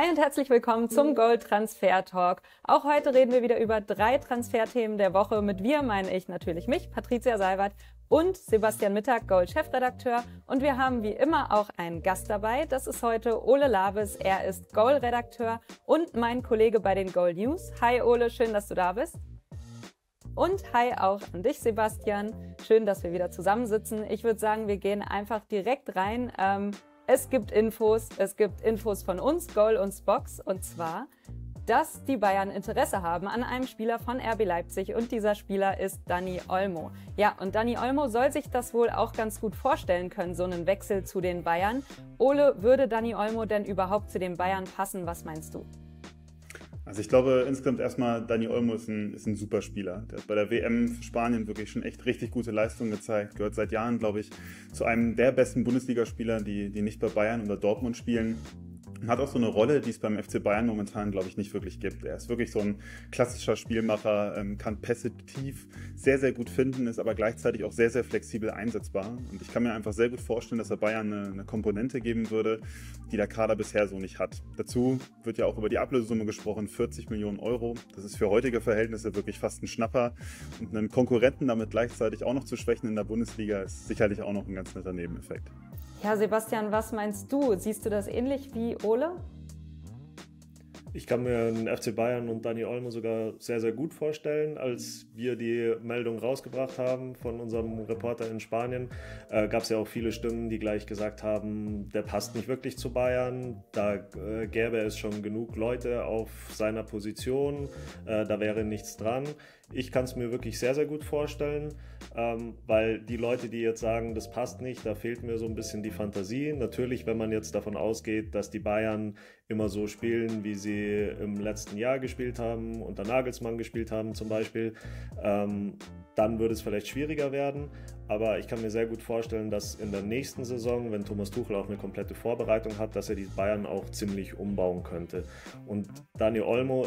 Hi und herzlich willkommen zum Gold Transfer Talk. Auch heute reden wir wieder über drei Transferthemen der Woche. Mit wir meine ich natürlich mich, Patricia Seibert und Sebastian Mittag, Gold-Chefredakteur. Und wir haben wie immer auch einen Gast dabei. Das ist heute Ole Labes. Er ist Gold-Redakteur und mein Kollege bei den Gold News. Hi Ole, schön, dass du da bist. Und hi auch an dich, Sebastian. Schön, dass wir wieder zusammensitzen. Ich würde sagen, wir gehen einfach direkt rein. Ähm, es gibt Infos, es gibt Infos von uns, Goal und Spox, und zwar, dass die Bayern Interesse haben an einem Spieler von RB Leipzig und dieser Spieler ist Dani Olmo. Ja, und Dani Olmo soll sich das wohl auch ganz gut vorstellen können, so einen Wechsel zu den Bayern. Ole, würde Dani Olmo denn überhaupt zu den Bayern passen? Was meinst du? Also ich glaube insgesamt erstmal, Dani Olmo ist ein, ist ein super Spieler. Der hat bei der WM für Spanien wirklich schon echt richtig gute Leistungen gezeigt. Gehört seit Jahren, glaube ich, zu einem der besten Bundesligaspieler, die, die nicht bei Bayern oder Dortmund spielen hat auch so eine Rolle, die es beim FC Bayern momentan, glaube ich, nicht wirklich gibt. Er ist wirklich so ein klassischer Spielmacher, ähm, kann Pässe tief sehr, sehr gut finden, ist aber gleichzeitig auch sehr, sehr flexibel einsetzbar. Und ich kann mir einfach sehr gut vorstellen, dass er Bayern eine, eine Komponente geben würde, die der Kader bisher so nicht hat. Dazu wird ja auch über die Ablösesumme gesprochen, 40 Millionen Euro. Das ist für heutige Verhältnisse wirklich fast ein Schnapper. Und einen Konkurrenten damit gleichzeitig auch noch zu schwächen in der Bundesliga ist sicherlich auch noch ein ganz netter Nebeneffekt. Ja, Sebastian, was meinst du? Siehst du das ähnlich wie Ole? Ich kann mir den FC Bayern und Dani Olmo sogar sehr, sehr gut vorstellen. Als wir die Meldung rausgebracht haben von unserem Reporter in Spanien, äh, gab es ja auch viele Stimmen, die gleich gesagt haben, der passt nicht wirklich zu Bayern. Da äh, gäbe es schon genug Leute auf seiner Position. Äh, da wäre nichts dran. Ich kann es mir wirklich sehr, sehr gut vorstellen, ähm, weil die Leute, die jetzt sagen, das passt nicht, da fehlt mir so ein bisschen die Fantasie. Natürlich, wenn man jetzt davon ausgeht, dass die Bayern immer so spielen, wie sie im letzten Jahr gespielt haben, unter Nagelsmann gespielt haben zum Beispiel, ähm, dann würde es vielleicht schwieriger werden. Aber ich kann mir sehr gut vorstellen, dass in der nächsten Saison, wenn Thomas Tuchel auch eine komplette Vorbereitung hat, dass er die Bayern auch ziemlich umbauen könnte. Und Daniel Olmo,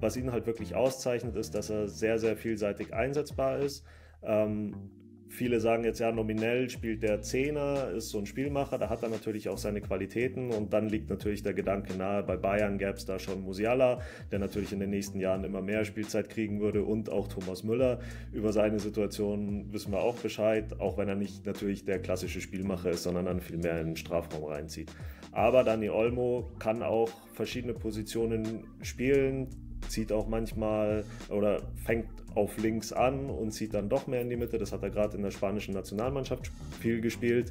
was ihn halt wirklich auszeichnet, ist, dass er sehr, sehr vielseitig einsetzbar ist. Ähm, Viele sagen jetzt ja, nominell spielt der Zehner, ist so ein Spielmacher, da hat er natürlich auch seine Qualitäten und dann liegt natürlich der Gedanke nahe, bei Bayern gäbe es da schon Musiala, der natürlich in den nächsten Jahren immer mehr Spielzeit kriegen würde und auch Thomas Müller. Über seine Situation wissen wir auch Bescheid, auch wenn er nicht natürlich der klassische Spielmacher ist, sondern dann viel mehr in den Strafraum reinzieht. Aber Dani Olmo kann auch verschiedene Positionen spielen, zieht auch manchmal oder fängt auf links an und zieht dann doch mehr in die Mitte. Das hat er gerade in der spanischen Nationalmannschaft viel gespielt.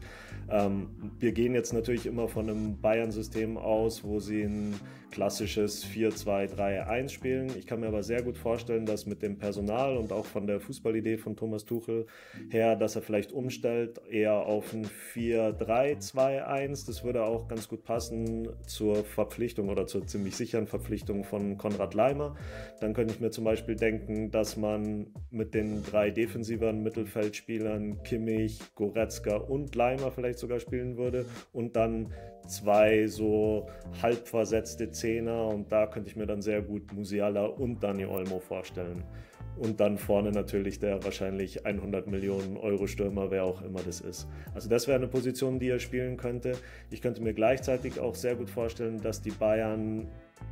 Ähm, wir gehen jetzt natürlich immer von einem Bayern-System aus, wo sie ein klassisches 4-2-3-1 spielen. Ich kann mir aber sehr gut vorstellen, dass mit dem Personal und auch von der Fußballidee von Thomas Tuchel her, dass er vielleicht umstellt eher auf ein 4-3-2-1. Das würde auch ganz gut passen zur Verpflichtung oder zur ziemlich sicheren Verpflichtung von Konrad Leimer. Dann könnte ich mir zum Beispiel denken, dass man mit den drei defensiven Mittelfeldspielern Kimmich, Goretzka und Leimer vielleicht sogar spielen würde und dann zwei so halb versetzte Zehner und da könnte ich mir dann sehr gut Musiala und Dani Olmo vorstellen. Und dann vorne natürlich der wahrscheinlich 100 Millionen Euro Stürmer, wer auch immer das ist. Also das wäre eine Position, die er spielen könnte. Ich könnte mir gleichzeitig auch sehr gut vorstellen, dass die Bayern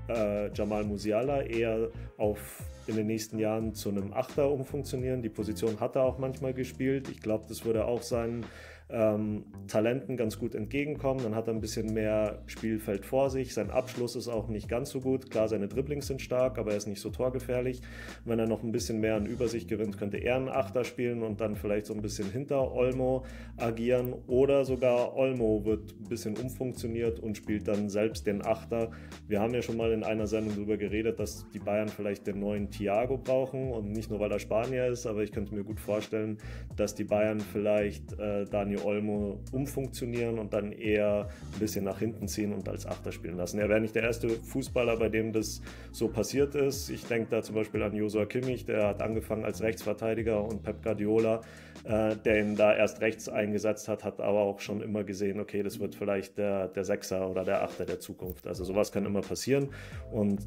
äh, Jamal Musiala eher auf in den nächsten Jahren zu einem Achter umfunktionieren. Die Position hat er auch manchmal gespielt. Ich glaube, das würde auch sein ähm, Talenten ganz gut entgegenkommen. Dann hat er ein bisschen mehr Spielfeld vor sich. Sein Abschluss ist auch nicht ganz so gut. Klar, seine Dribblings sind stark, aber er ist nicht so torgefährlich. Wenn er noch ein bisschen mehr an Übersicht gewinnt, könnte er einen Achter spielen und dann vielleicht so ein bisschen hinter Olmo agieren. Oder sogar Olmo wird ein bisschen umfunktioniert und spielt dann selbst den Achter. Wir haben ja schon mal in einer Sendung darüber geredet, dass die Bayern vielleicht den neuen Thiago brauchen und nicht nur, weil er Spanier ist, aber ich könnte mir gut vorstellen, dass die Bayern vielleicht äh, Daniel Olmo umfunktionieren und dann eher ein bisschen nach hinten ziehen und als Achter spielen lassen. Er wäre nicht der erste Fußballer, bei dem das so passiert ist. Ich denke da zum Beispiel an Josua Kimmich, der hat angefangen als Rechtsverteidiger und Pep Guardiola, äh, der ihn da erst rechts eingesetzt hat, hat aber auch schon immer gesehen, okay, das wird vielleicht der, der Sechser oder der Achter der Zukunft. Also sowas kann immer passieren und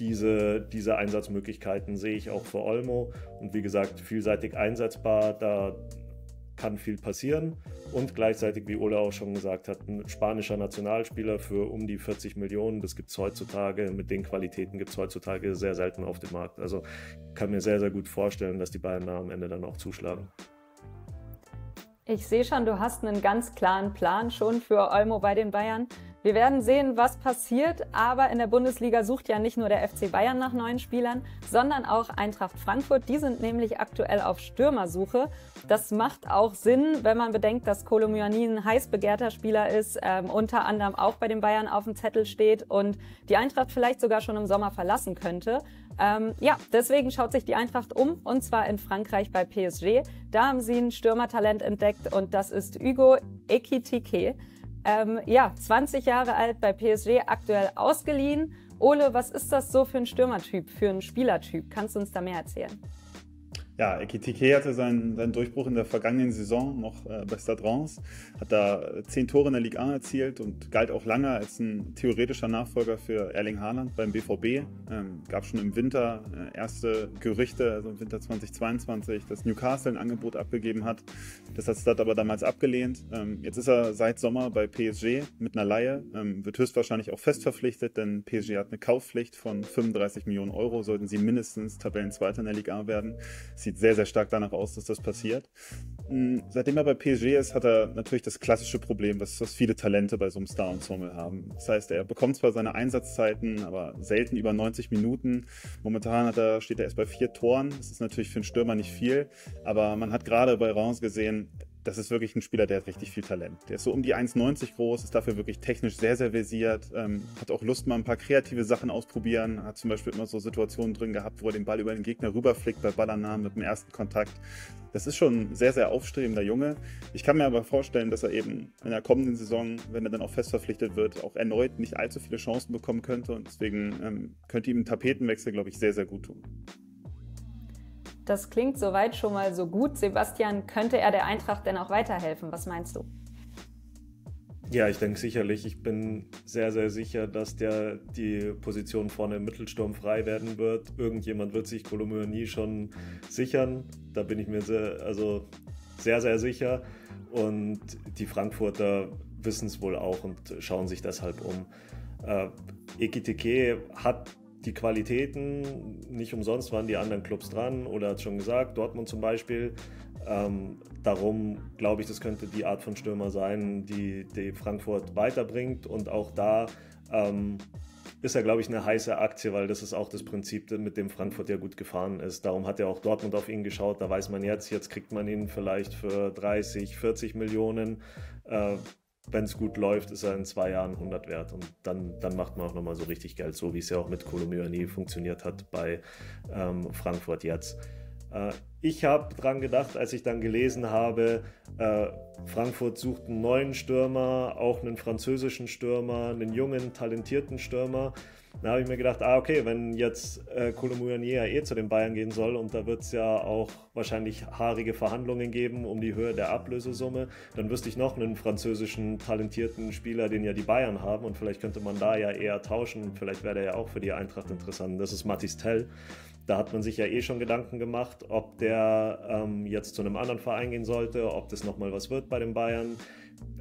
diese, diese Einsatzmöglichkeiten sehe ich auch für Olmo und wie gesagt, vielseitig einsetzbar. Da kann viel passieren. Und gleichzeitig, wie Ole auch schon gesagt hat, ein spanischer Nationalspieler für um die 40 Millionen. Das gibt es heutzutage, mit den Qualitäten gibt es heutzutage sehr selten auf dem Markt. Also kann mir sehr, sehr gut vorstellen, dass die beiden da am Ende dann auch zuschlagen. Ich sehe schon, du hast einen ganz klaren Plan schon für Olmo bei den Bayern. Wir werden sehen, was passiert, aber in der Bundesliga sucht ja nicht nur der FC Bayern nach neuen Spielern, sondern auch Eintracht Frankfurt. Die sind nämlich aktuell auf Stürmersuche. Das macht auch Sinn, wenn man bedenkt, dass Kolomyani ein heiß begehrter Spieler ist, ähm, unter anderem auch bei den Bayern auf dem Zettel steht und die Eintracht vielleicht sogar schon im Sommer verlassen könnte. Ähm, ja, deswegen schaut sich die Eintracht um und zwar in Frankreich bei PSG. Da haben sie ein Stürmertalent entdeckt und das ist Hugo Ekitike. Ähm, ja, 20 Jahre alt bei PSG, aktuell ausgeliehen. Ole, was ist das so für ein Stürmertyp, für ein Spielertyp? Kannst du uns da mehr erzählen? Ja, Ekitike hatte seinen, seinen Durchbruch in der vergangenen Saison noch äh, bei Stade Reims, hat da zehn Tore in der Ligue 1 erzielt und galt auch lange als ein theoretischer Nachfolger für Erling Haaland beim BVB. Ähm, gab schon im Winter äh, erste Gerüchte, also im Winter 2022, dass Newcastle ein Angebot abgegeben hat. Das hat Stade aber damals abgelehnt. Ähm, jetzt ist er seit Sommer bei PSG mit einer Laie, ähm, wird höchstwahrscheinlich auch fest verpflichtet, denn PSG hat eine Kaufpflicht von 35 Millionen Euro, sollten sie mindestens Tabellenzweiter in der Ligue A werden. Sie sieht sehr, sehr stark danach aus, dass das passiert. Hm, seitdem er bei PSG ist, hat er natürlich das klassische Problem, was, was viele Talente bei so einem Star-Ensemble haben. Das heißt, er bekommt zwar seine Einsatzzeiten, aber selten über 90 Minuten. Momentan hat er, steht er erst bei vier Toren. Das ist natürlich für einen Stürmer nicht viel, aber man hat gerade bei Reims gesehen, das ist wirklich ein Spieler, der hat richtig viel Talent. Der ist so um die 1,90 groß, ist dafür wirklich technisch sehr, sehr versiert, ähm, hat auch Lust, mal ein paar kreative Sachen ausprobieren, hat zum Beispiel immer so Situationen drin gehabt, wo er den Ball über den Gegner rüberflickt bei Ballannahme mit dem ersten Kontakt. Das ist schon ein sehr, sehr aufstrebender Junge. Ich kann mir aber vorstellen, dass er eben in der kommenden Saison, wenn er dann auch fest verpflichtet wird, auch erneut nicht allzu viele Chancen bekommen könnte und deswegen ähm, könnte ihm ein Tapetenwechsel, glaube ich, sehr, sehr gut tun. Das klingt soweit schon mal so gut. Sebastian, könnte er der Eintracht denn auch weiterhelfen? Was meinst du? Ja, ich denke sicherlich. Ich bin sehr, sehr sicher, dass der die Position vorne im Mittelsturm frei werden wird. Irgendjemand wird sich nie schon sichern. Da bin ich mir sehr, also sehr, sehr sicher. Und die Frankfurter wissen es wohl auch und schauen sich deshalb um. Äh, Ekiteke hat die Qualitäten, nicht umsonst waren die anderen Clubs dran oder hat schon gesagt, Dortmund zum Beispiel. Ähm, darum glaube ich, das könnte die Art von Stürmer sein, die, die Frankfurt weiterbringt und auch da ähm, ist er, glaube ich, eine heiße Aktie, weil das ist auch das Prinzip, mit dem Frankfurt ja gut gefahren ist. Darum hat ja auch Dortmund auf ihn geschaut. Da weiß man jetzt, jetzt kriegt man ihn vielleicht für 30, 40 Millionen. Äh, wenn es gut läuft, ist er in zwei Jahren 100 wert und dann, dann macht man auch nochmal so richtig Geld, so wie es ja auch mit Kolomyani funktioniert hat bei ähm, Frankfurt jetzt. Äh, ich habe dran gedacht, als ich dann gelesen habe, äh, Frankfurt sucht einen neuen Stürmer, auch einen französischen Stürmer, einen jungen, talentierten Stürmer. Da habe ich mir gedacht, ah, okay, wenn jetzt äh, ja eh zu den Bayern gehen soll und da wird es ja auch wahrscheinlich haarige Verhandlungen geben um die Höhe der Ablösesumme, dann wüsste ich noch einen französischen talentierten Spieler, den ja die Bayern haben und vielleicht könnte man da ja eher tauschen. Vielleicht wäre der ja auch für die Eintracht interessant. Das ist Mathis Tell. Da hat man sich ja eh schon Gedanken gemacht, ob der ähm, jetzt zu einem anderen Verein gehen sollte, ob das nochmal was wird bei den Bayern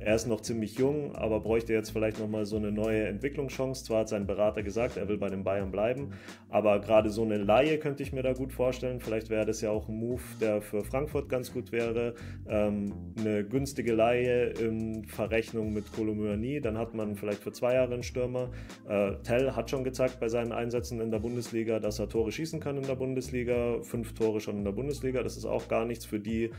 er ist noch ziemlich jung, aber bräuchte jetzt vielleicht nochmal so eine neue Entwicklungschance. Zwar hat sein Berater gesagt, er will bei den Bayern bleiben, aber gerade so eine Laie könnte ich mir da gut vorstellen. Vielleicht wäre das ja auch ein Move, der für Frankfurt ganz gut wäre. Ähm, eine günstige Laie in Verrechnung mit Kolomyani, dann hat man vielleicht für zwei Jahre einen Stürmer. Äh, Tell hat schon gezeigt bei seinen Einsätzen in der Bundesliga, dass er Tore schießen kann in der Bundesliga. Fünf Tore schon in der Bundesliga, das ist auch gar nichts für die,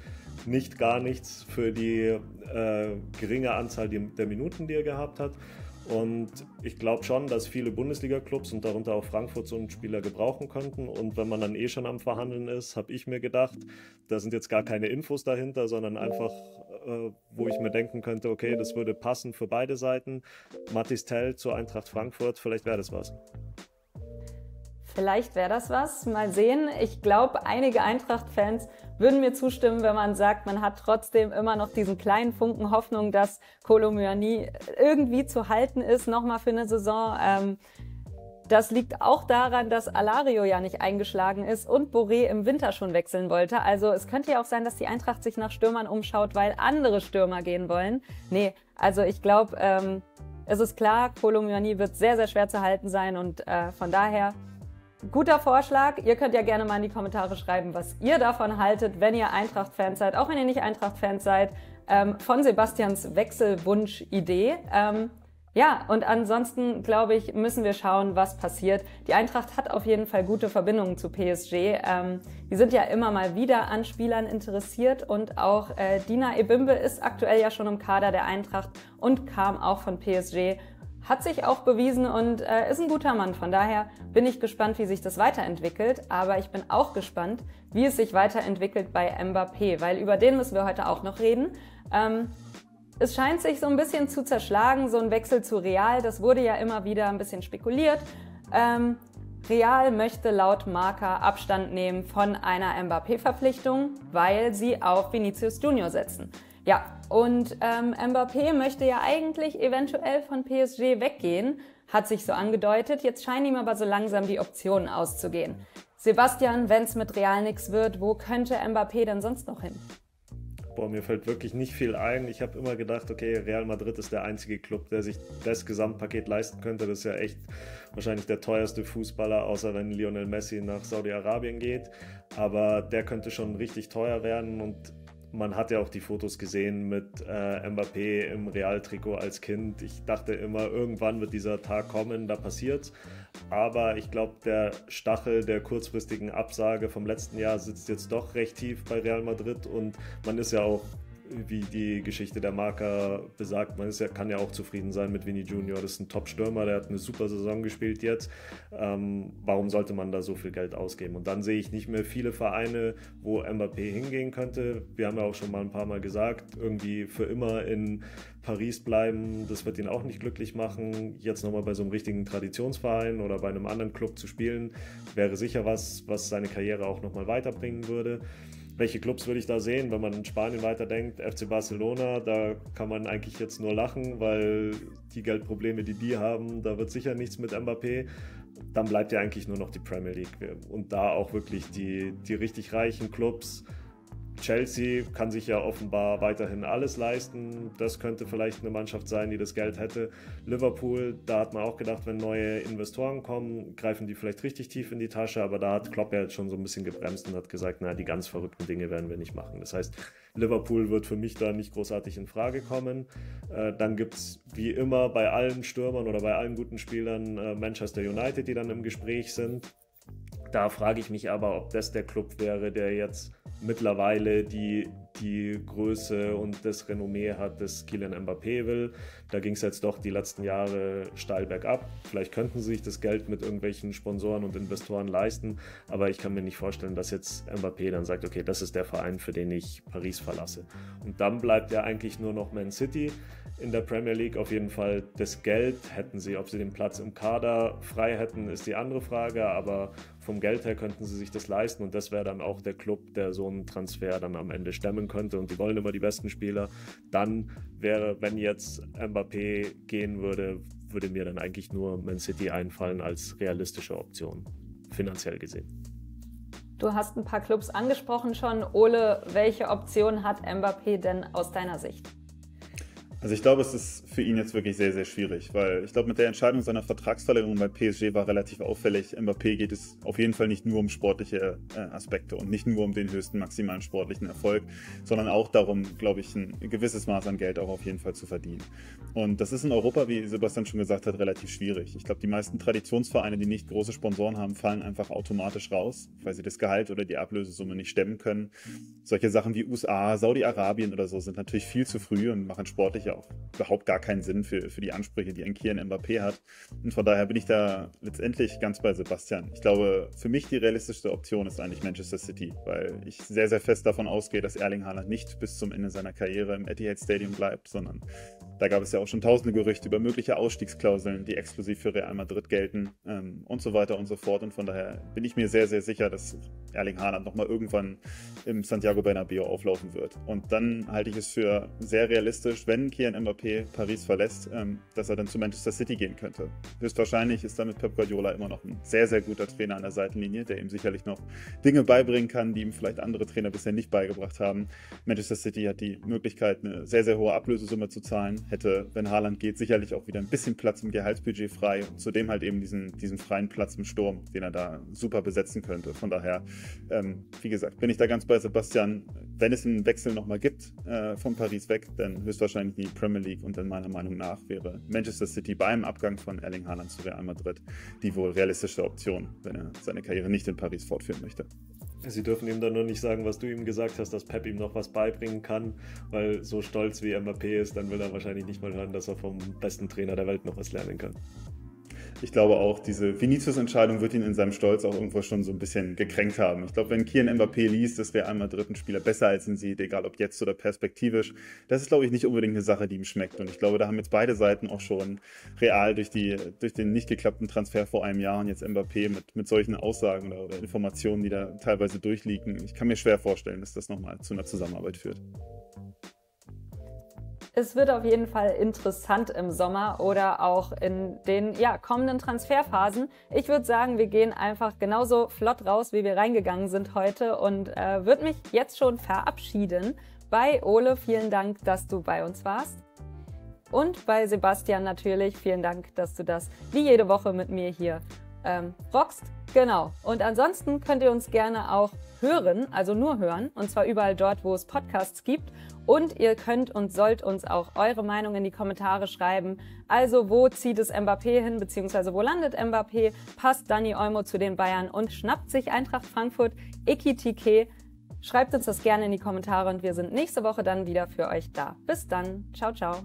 nicht gar nichts für die äh, geringe Anzahl der Minuten, die er gehabt hat. Und ich glaube schon, dass viele Bundesliga-Clubs und darunter auch Frankfurt so einen Spieler gebrauchen könnten. Und wenn man dann eh schon am Verhandeln ist, habe ich mir gedacht, da sind jetzt gar keine Infos dahinter, sondern einfach, äh, wo ich mir denken könnte, okay, das würde passen für beide Seiten. Mathis Tell zur Eintracht Frankfurt, vielleicht wäre das was. Vielleicht wäre das was. Mal sehen. Ich glaube, einige Eintracht-Fans würden mir zustimmen, wenn man sagt, man hat trotzdem immer noch diesen kleinen Funken Hoffnung, dass Kolomyani irgendwie zu halten ist, nochmal für eine Saison. Ähm, Das liegt auch daran, dass Alario ja nicht eingeschlagen ist und Boré im Winter schon wechseln wollte. Also es könnte ja auch sein, dass die Eintracht sich nach Stürmern umschaut, weil andere Stürmer gehen wollen. Nee, also ich glaube, ähm, es ist klar, Kolomyani wird sehr, sehr schwer zu halten sein und äh, von daher guter Vorschlag. Ihr könnt ja gerne mal in die Kommentare schreiben, was ihr davon haltet, wenn ihr Eintracht-Fans seid, auch wenn ihr nicht Eintracht-Fans seid, ähm, von Sebastians Wechselwunsch-Idee. Ähm, ja, und ansonsten glaube ich, müssen wir schauen, was passiert. Die Eintracht hat auf jeden Fall gute Verbindungen zu PSG. Ähm, die sind ja immer mal wieder an Spielern interessiert und auch äh, Dina Ebimbe ist aktuell ja schon im Kader der Eintracht und kam auch von PSG. Hat sich auch bewiesen und äh, ist ein guter Mann. Von daher bin ich gespannt, wie sich das weiterentwickelt. Aber ich bin auch gespannt, wie es sich weiterentwickelt bei Mbappé, weil über den müssen wir heute auch noch reden. Ähm, es scheint sich so ein bisschen zu zerschlagen, so ein Wechsel zu Real. Das wurde ja immer wieder ein bisschen spekuliert. Ähm, Real möchte laut Marca Abstand nehmen von einer Mbappé-Verpflichtung, weil sie auf Vinicius Junior setzen. Ja, und ähm, Mbappé möchte ja eigentlich eventuell von PSG weggehen, hat sich so angedeutet. Jetzt scheinen ihm aber so langsam die Optionen auszugehen. Sebastian, wenn es mit Real nichts wird, wo könnte Mbappé denn sonst noch hin? Boah, mir fällt wirklich nicht viel ein. Ich habe immer gedacht, okay, Real Madrid ist der einzige Club, der sich das Gesamtpaket leisten könnte. Das ist ja echt wahrscheinlich der teuerste Fußballer, außer wenn Lionel Messi nach Saudi-Arabien geht. Aber der könnte schon richtig teuer werden und man hat ja auch die Fotos gesehen mit äh, Mbappé im Real-Trikot als Kind. Ich dachte immer, irgendwann wird dieser Tag kommen, da passiert's. Aber ich glaube, der Stachel der kurzfristigen Absage vom letzten Jahr sitzt jetzt doch recht tief bei Real Madrid und man ist ja auch wie die Geschichte der Marker besagt, man ja, kann ja auch zufrieden sein mit Vinny Junior. Das ist ein Top-Stürmer, der hat eine super Saison gespielt jetzt. Ähm, warum sollte man da so viel Geld ausgeben? Und dann sehe ich nicht mehr viele Vereine, wo Mbappé hingehen könnte. Wir haben ja auch schon mal ein paar Mal gesagt, irgendwie für immer in Paris bleiben, das wird ihn auch nicht glücklich machen. Jetzt nochmal bei so einem richtigen Traditionsverein oder bei einem anderen Club zu spielen, wäre sicher was, was seine Karriere auch nochmal weiterbringen würde welche Clubs würde ich da sehen, wenn man in Spanien weiterdenkt? FC Barcelona, da kann man eigentlich jetzt nur lachen, weil die Geldprobleme, die die haben, da wird sicher nichts mit Mbappé. Dann bleibt ja eigentlich nur noch die Premier League und da auch wirklich die, die richtig reichen Clubs Chelsea kann sich ja offenbar weiterhin alles leisten. Das könnte vielleicht eine Mannschaft sein, die das Geld hätte. Liverpool, da hat man auch gedacht, wenn neue Investoren kommen, greifen die vielleicht richtig tief in die Tasche. Aber da hat Klopp ja jetzt schon so ein bisschen gebremst und hat gesagt, na, die ganz verrückten Dinge werden wir nicht machen. Das heißt, Liverpool wird für mich da nicht großartig in Frage kommen. Äh, dann gibt es wie immer bei allen Stürmern oder bei allen guten Spielern äh, Manchester United, die dann im Gespräch sind. Da frage ich mich aber, ob das der Club wäre, der jetzt mittlerweile die, die Größe und das Renommee hat, das Kylian Mbappé will. Da ging es jetzt doch die letzten Jahre steil bergab. Vielleicht könnten sie sich das Geld mit irgendwelchen Sponsoren und Investoren leisten, aber ich kann mir nicht vorstellen, dass jetzt Mbappé dann sagt, okay, das ist der Verein, für den ich Paris verlasse. Und dann bleibt ja eigentlich nur noch Man City in der Premier League. Auf jeden Fall das Geld hätten sie, ob sie den Platz im Kader frei hätten, ist die andere Frage, aber vom Geld her könnten sie sich das leisten und das wäre dann auch der Club, der so einen Transfer dann am Ende stemmen könnte und die wollen immer die besten Spieler. Dann wäre, wenn jetzt Mbappé gehen würde, würde mir dann eigentlich nur Man City einfallen als realistische Option, finanziell gesehen. Du hast ein paar Clubs angesprochen schon. Ole, welche Option hat Mbappé denn aus deiner Sicht? Also ich glaube, es ist für ihn jetzt wirklich sehr, sehr schwierig, weil ich glaube, mit der Entscheidung seiner Vertragsverlängerung bei PSG war relativ auffällig. Mbappé geht es auf jeden Fall nicht nur um sportliche äh, Aspekte und nicht nur um den höchsten maximalen sportlichen Erfolg, sondern auch darum, glaube ich, ein gewisses Maß an Geld auch auf jeden Fall zu verdienen. Und das ist in Europa, wie Sebastian schon gesagt hat, relativ schwierig. Ich glaube, die meisten Traditionsvereine, die nicht große Sponsoren haben, fallen einfach automatisch raus, weil sie das Gehalt oder die Ablösesumme nicht stemmen können. Solche Sachen wie USA, Saudi-Arabien oder so sind natürlich viel zu früh und machen sportliche ja auch überhaupt gar keinen Sinn für, für die Ansprüche, die ein Kian Mbappé hat. Und von daher bin ich da letztendlich ganz bei Sebastian. Ich glaube, für mich die realistischste Option ist eigentlich Manchester City, weil ich sehr, sehr fest davon ausgehe, dass Erling Haaland nicht bis zum Ende seiner Karriere im Etihad Stadium bleibt, sondern Da gab es ja auch schon tausende Gerüchte über mögliche Ausstiegsklauseln, die exklusiv für Real Madrid gelten ähm, und so weiter und so fort. Und von daher bin ich mir sehr, sehr sicher, dass Erling Haaland nochmal irgendwann im Santiago Bernabeu auflaufen wird. Und dann halte ich es für sehr realistisch, wenn Kian Mbappé Paris verlässt, ähm, dass er dann zu Manchester City gehen könnte. Höchstwahrscheinlich ist damit Pep Guardiola immer noch ein sehr, sehr guter Trainer an der Seitenlinie, der ihm sicherlich noch Dinge beibringen kann, die ihm vielleicht andere Trainer bisher nicht beigebracht haben. Manchester City hat die Möglichkeit, eine sehr, sehr hohe Ablösesumme zu zahlen, hätte, wenn Haaland geht, sicherlich auch wieder ein bisschen Platz im Gehaltsbudget frei und zudem halt eben diesen, diesen freien Platz im Sturm, den er da super besetzen könnte. Von daher, ähm, wie gesagt, bin ich da ganz bei Sebastian. Wenn es einen Wechsel nochmal gibt äh, von Paris weg, dann höchstwahrscheinlich die Premier League und dann meiner Meinung nach wäre Manchester City beim Abgang von Erling Haaland zu Real Madrid die wohl realistische Option, wenn er seine Karriere nicht in Paris fortführen möchte. Sie dürfen ihm dann nur nicht sagen, was du ihm gesagt hast, dass Pep ihm noch was beibringen kann, weil so stolz wie Mbappé ist, dann will er wahrscheinlich nicht mal hören, dass er vom besten Trainer der Welt noch was lernen kann ich glaube auch, diese Vinicius-Entscheidung wird ihn in seinem Stolz auch irgendwo schon so ein bisschen gekränkt haben. Ich glaube, wenn Kian Mbappé liest, das wäre einmal dritten Spieler besser als ihn sieht, egal ob jetzt oder perspektivisch, das ist, glaube ich, nicht unbedingt eine Sache, die ihm schmeckt. Und ich glaube, da haben jetzt beide Seiten auch schon real durch, die, durch den nicht geklappten Transfer vor einem Jahr und jetzt Mbappé mit, mit solchen Aussagen oder, oder Informationen, die da teilweise durchliegen. Ich kann mir schwer vorstellen, dass das nochmal zu einer Zusammenarbeit führt. Es wird auf jeden Fall interessant im Sommer oder auch in den ja, kommenden Transferphasen. Ich würde sagen, wir gehen einfach genauso flott raus, wie wir reingegangen sind heute und äh, würde mich jetzt schon verabschieden. Bei Ole, vielen Dank, dass du bei uns warst. Und bei Sebastian natürlich, vielen Dank, dass du das wie jede Woche mit mir hier ähm, rockst. Genau. Und ansonsten könnt ihr uns gerne auch hören, also nur hören, und zwar überall dort, wo es Podcasts gibt. Und ihr könnt und sollt uns auch eure Meinung in die Kommentare schreiben. Also wo zieht es Mbappé hin, beziehungsweise wo landet Mbappé? Passt Dani Olmo zu den Bayern und schnappt sich Eintracht Frankfurt Ekitike? Schreibt uns das gerne in die Kommentare und wir sind nächste Woche dann wieder für euch da. Bis dann. Ciao, ciao.